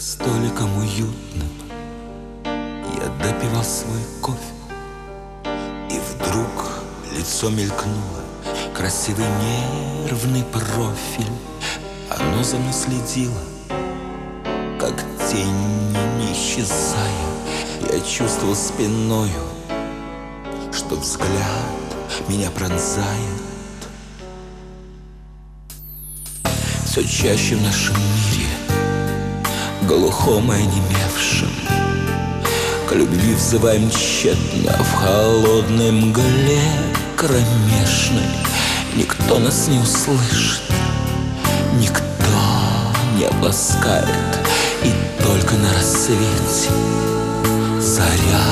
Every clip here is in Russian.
За столиком уютным. Я допивал свой кофе И вдруг лицо мелькнуло. Красивый нервный профиль. Оно за мной следило Как тень не исчезая. Я чувствовал спиною Что взгляд меня пронзает. Все чаще в нашем мире Глухом и онемевшим. К любви взываем тщетно В холодной мгле кромешной. Никто нас не услышит Никто не обласкает И только на рассвете Заря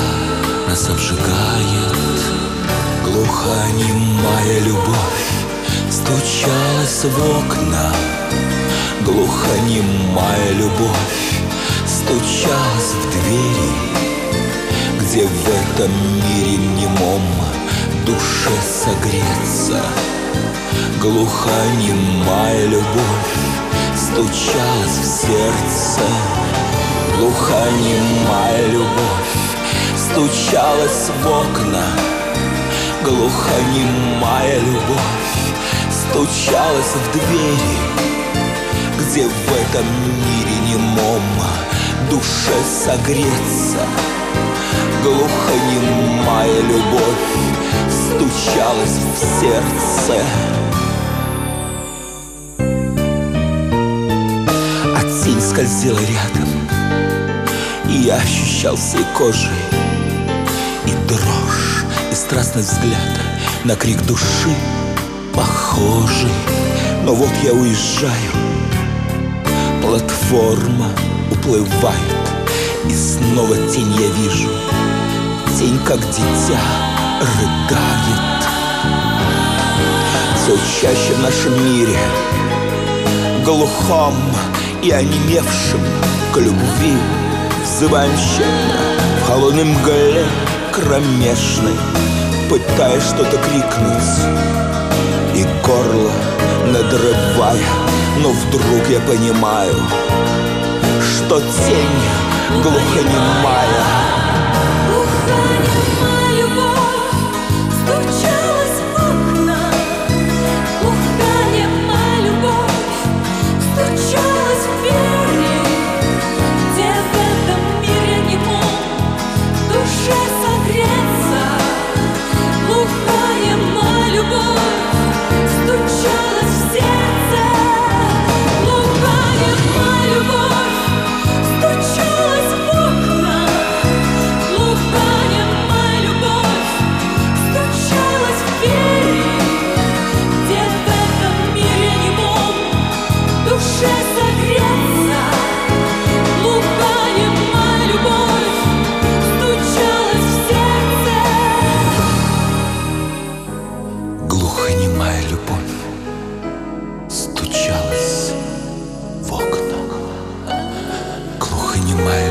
нас обжигает. Глухонемая любовь Стучалась в окна. Глухонемая любовь Стучалась в двери Где в этом мире немом Душе согреться. Глухонемая любовь Стучалась в сердце. Глухонемая любовь Стучалась в окна. Глухонемая любовь Стучалась в двери где в этом мире немом Душе согреться. Глухонемая любовь Стучалась в сердце. А тень скользила рядом И я ощущал всей кожей И дрожь, и страстный взгляд На крик души похожий. Но вот я уезжаю. Платформа уплывает И снова тень я вижу. Тень, как дитя, рыдает. Все чаще в нашем мире Глухом и онемевшим К любви взываем тщетно В холодной мгле кромешной Пытаясь что-то крикнуть. И горло надрывая но вдруг я понимаю, что тень Глухонемая Глухонемая